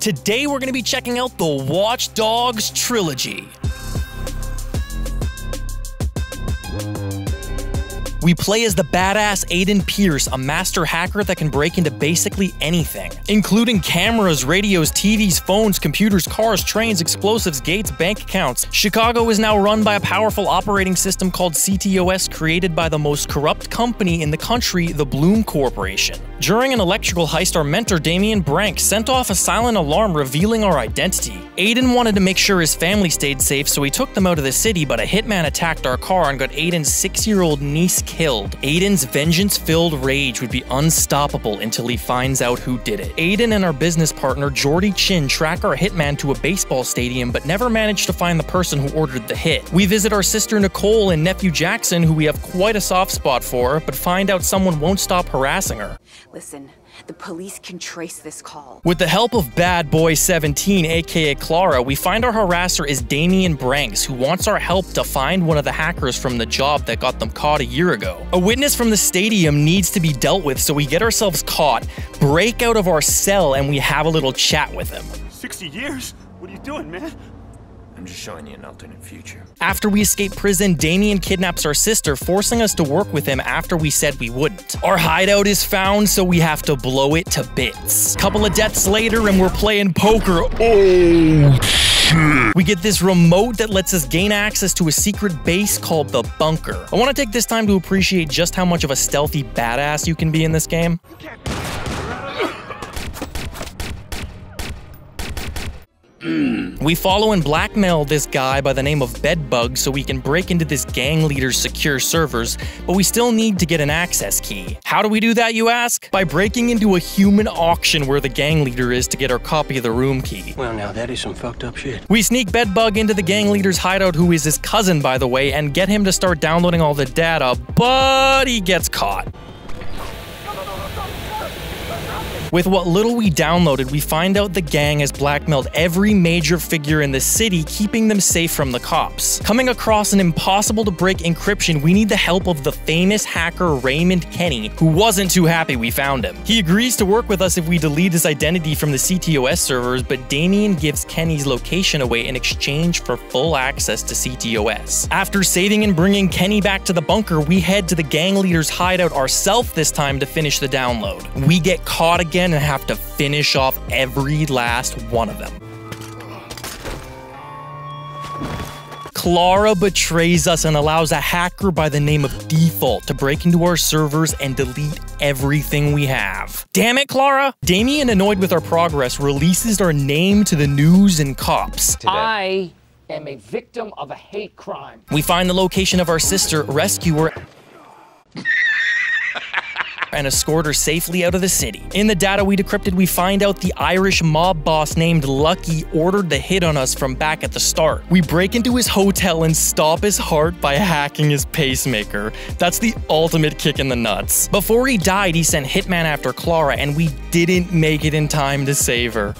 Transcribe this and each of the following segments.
Today we're going to be checking out the Watch Dogs trilogy. We play as the badass Aiden Pearce, a master hacker that can break into basically anything, including cameras, radios, TVs, phones, computers, cars, trains, explosives, gates, bank accounts. Chicago is now run by a powerful operating system called CTOS created by the most corrupt company in the country, the Blume Corporation. During an electrical heist, our mentor Damien Brank sent off a silent alarm revealing our identity. Aiden wanted to make sure his family stayed safe, so he took them out of the city, but a hitman attacked our car and got Aiden's six-year-old niece killed. Aiden's vengeance-filled rage would be unstoppable until he finds out who did it. Aiden and our business partner Jordi Chin track our hitman to a baseball stadium but never manage to find the person who ordered the hit. We visit our sister Nicole and nephew Jackson, who we have quite a soft spot for, but find out someone won't stop harassing her. Listen, the police can trace this call. With the help of Bad Boy 17, aka Clara, we find our harasser is Damien Brenks, who wants our help to find one of the hackers from the job that got them caught a year ago. A witness from the stadium needs to be dealt with, so we get ourselves caught, break out of our cell, and we have a little chat with him. 60 years? What are you doing, man? I'm just showing you an alternate future. After we escape prison, Damien kidnaps our sister, forcing us to work with him after we said we wouldn't. Our hideout is found, so we have to blow it to bits. Couple of deaths later, and we're playing poker. Oh. We get this remote that lets us gain access to a secret base called the Bunker. I want to take this time to appreciate just how much of a stealthy badass you can be in this game. We follow and blackmail this guy by the name of Bedbug so we can break into this gang leader's secure servers, but we still need to get an access key. How do we do that, you ask? By breaking into a human auction where the gang leader is to get our copy of the room key. Well, now that is some fucked up shit. We sneak Bedbug into the gang leader's hideout, who is his cousin, by the way, and get him to start downloading all the data, but he gets caught. With what little we downloaded, we find out the gang has blackmailed every major figure in the city, keeping them safe from the cops. Coming across an impossible to break encryption, we need the help of the famous hacker Raymond Kenney, who wasn't too happy we found him. He agrees to work with us if we delete his identity from the CTOS servers, but Damien gives Kenney's location away in exchange for full access to CTOS. After saving and bringing Kenny back to the bunker, we head to the gang leader's hideout ourselves this time to finish the download. We get caught again and have to finish off every last one of them. Clara betrays us and allows a hacker by the name of Defalt to break into our servers and delete everything we have. Damn it, Clara! Damien, annoyed with our progress, releases our name to the news and cops. I am a victim of a hate crime. We find the location of our sister, rescue her, and escort her safely out of the city. In the data we decrypted, we find out the Irish mob boss named Lucky ordered the hit on us from back at the start. We break into his hotel and stop his heart by hacking his pacemaker. That's the ultimate kick in the nuts. Before he died, he sent Hitman after Clara, and we didn't make it in time to save her.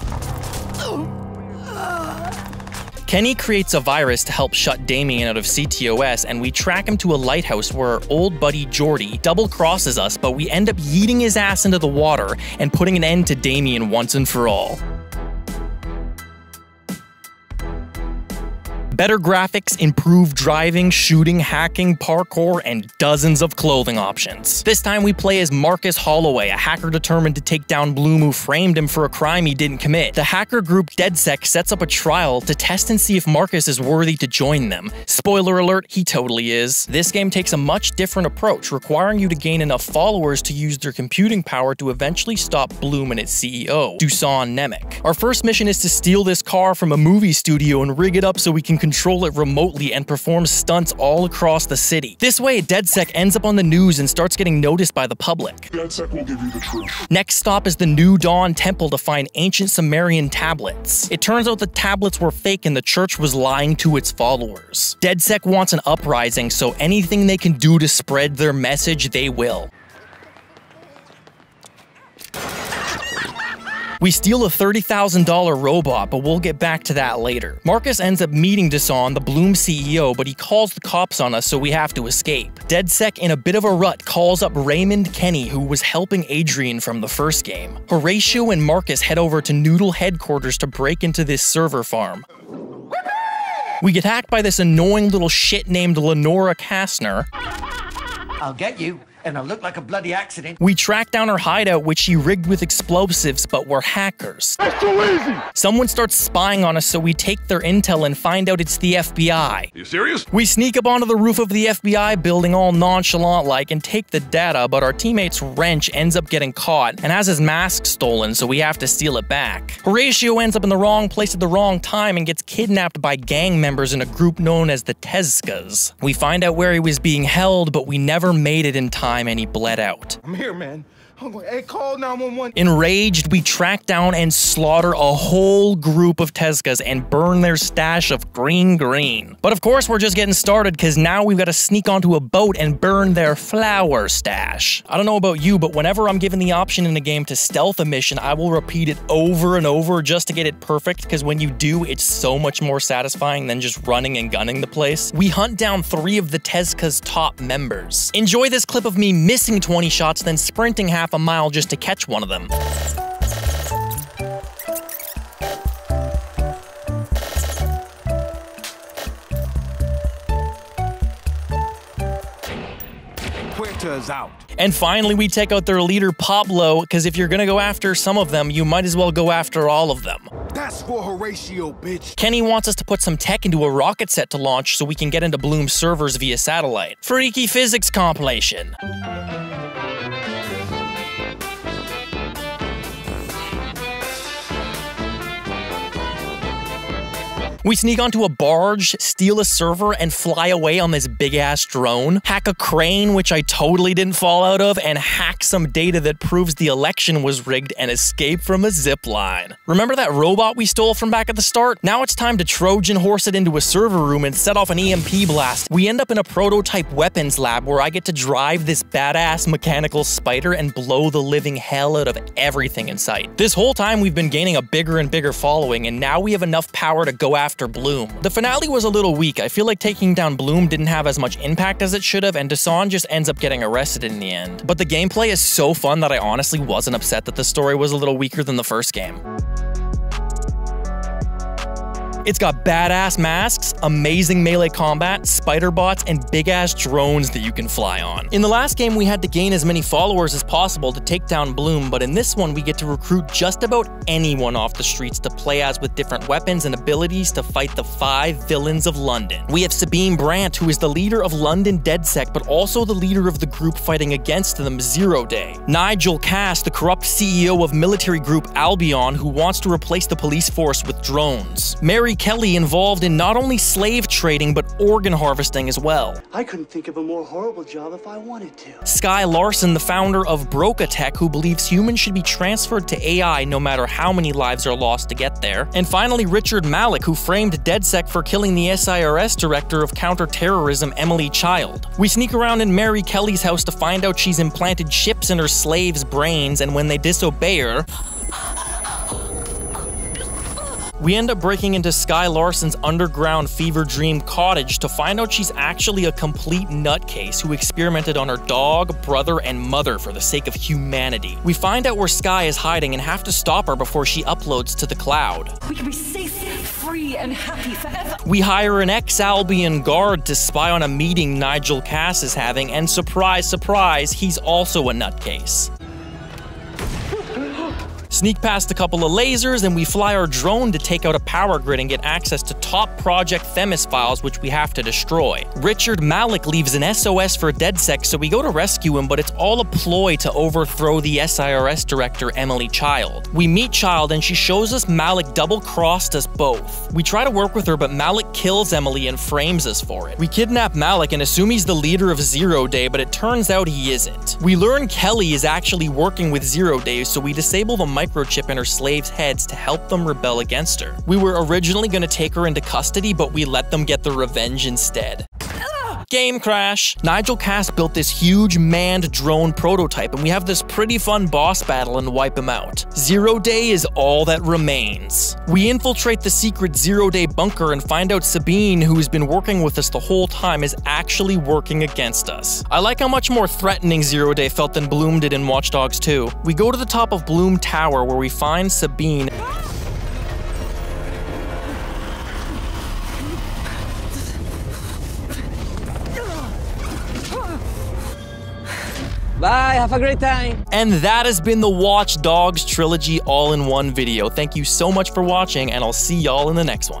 Kenney creates a virus to help shut Damien out of CTOS, and we track him to a lighthouse where our old buddy Jordi double crosses us, but we end up yeeting his ass into the water and putting an end to Damien once and for all. Better graphics, improved driving, shooting, hacking, parkour, and dozens of clothing options. This time we play as Marcus Holloway, a hacker determined to take down Blume who framed him for a crime he didn't commit. The hacker group DedSec sets up a trial to test and see if Marcus is worthy to join them. Spoiler alert, he totally is. This game takes a much different approach, requiring you to gain enough followers to use their computing power to eventually stop Blume and its CEO, Dusan Nemec. Our first mission is to steal this car from a movie studio and rig it up so we can control it remotely and perform stunts all across the city. This way, DedSec ends up on the news and starts getting noticed by the public. DedSec will give you the truth. Next stop is the New Dawn Temple to find ancient Sumerian tablets. It turns out the tablets were fake and the church was lying to its followers. DedSec wants an uprising, so anything they can do to spread their message, they will. We steal a $30,000 robot, but we'll get back to that later. Marcus ends up meeting Dusan, the Blume CEO, but he calls the cops on us, so we have to escape. DedSec, in a bit of a rut, calls up Raymond Kenney, who was helping Adrian from the first game. Horatio and Marcus head over to Nudle headquarters to break into this server farm. We get hacked by this annoying little shit named Lenora Kastner. I'll get you, and I'll look like a bloody accident. We track down her hideout, which she rigged with explosives, but we're hackers. That's too easy! Someone starts spying on us, so we take their intel and find out it's the FBI. You serious? We sneak up onto the roof of the FBI building all nonchalant like and take the data, but our teammate's wrench ends up getting caught and has his mask stolen, so we have to steal it back. Horatio ends up in the wrong place at the wrong time and gets kidnapped by gang members in a group known as the Tezcas. We find out where he was being held, but we never made it in time and he bled out. I'm here, man. Going, hey, call 911. Enraged, we track down and slaughter a whole group of Tezcas and burn their stash of green green. But of course, we're just getting started because now we've got to sneak onto a boat and burn their flower stash. I don't know about you, but whenever I'm given the option in a game to stealth a mission, I will repeat it over and over just to get it perfect because when you do, it's so much more satisfying than just running and gunning the place. We hunt down three of the Tezca's top members. Enjoy this clip of me missing 20 shots, then sprinting half a mile just to catch one of them. Quinta's out. And finally, we take out their leader, Pablo, because if you're gonna go after some of them, you might as well go after all of them. That's for Horatio, bitch. Kenney wants us to put some tech into a rocket set to launch so we can get into Blume's servers via satellite. Freaky physics compilation. We sneak onto a barge, steal a server, and fly away on this big ass drone, hack a crane, which I totally didn't fall out of, and hack some data that proves the election was rigged and escape from a zip line. Remember that robot we stole from back at the start? Now it's time to Trojan horse it into a server room and set off an EMP blast. We end up in a prototype weapons lab where I get to drive this badass mechanical spider and blow the living hell out of everything in sight. This whole time we've been gaining a bigger and bigger following, and now we have enough power to go after Blume. The finale was a little weak. I feel like taking down Blume didn't have as much impact as it should have, and Dusan just ends up getting arrested in the end. But the gameplay is so fun that I honestly wasn't upset that the story was a little weaker than the first game. It's got badass masks, amazing melee combat, spider bots, and big ass drones that you can fly on. In the last game, we had to gain as many followers as possible to take down Blume, but in this one, we get to recruit just about anyone off the streets to play as with different weapons and abilities to fight the five villains of London. We have Sabine Brandt, who is the leader of London DedSec, but also the leader of the group fighting against them, Zero Day. Nigel Cass, the corrupt CEO of military group Albion, who wants to replace the police force with drones. Mary Kelly involved in not only slave trading but organ harvesting as well. I couldn't think of a more horrible job if I wanted to. Skye Larsen, the founder of Broca Tech, who believes humans should be transferred to AI no matter how many lives are lost to get there. And finally, Richard Malik, who framed DedSec for killing the SIRS director of counterterrorism, Emily Child. We sneak around in Mary Kelly's house to find out she's implanted chips in her slaves' brains, and when they disobey her, we end up breaking into Skye Larsen's underground fever dream cottage to find out she's actually a complete nutcase who experimented on her dog, brother, and mother for the sake of humanity. We find out where Sky is hiding and have to stop her before she uploads to the cloud. We can be safe, free, and happy forever. We hire an ex-Albion guard to spy on a meeting Nigel Cass is having, and surprise, surprise, he's also a nutcase. Sneak past a couple of lasers, and we fly our drone to take out a power grid and get access to top Project Themis files, which we have to destroy. Richard Malik leaves an SOS for DedSec, so we go to rescue him, but it's all a ploy to overthrow the SIRS director, Emily Child. We meet Child, and she shows us Malik double crossed us both. We try to work with her, but Malik kills Emily and frames us for it. We kidnap Malik and assume he's the leader of Zero Day, but it turns out he isn't. We learn Kelly is actually working with Zero Day, so we disable the microchip in her slaves' heads to help them rebel against her. We were originally going to take her into custody, but we let them get the revenge instead. Game crash. Nigel Cass built this huge manned drone prototype, and we have this pretty fun boss battle and wipe him out. Zero Day is all that remains. We infiltrate the secret Zero Day bunker and find out Sabine, who has been working with us the whole time, is actually working against us. I like how much more threatening Zero Day felt than Blume did in Watch Dogs 2. We go to the top of Blume Tower where we find Sabine. Bye, have a great time. And that has been the Watch Dogs trilogy all in one video. Thank you so much for watching, and I'll see y'all in the next one.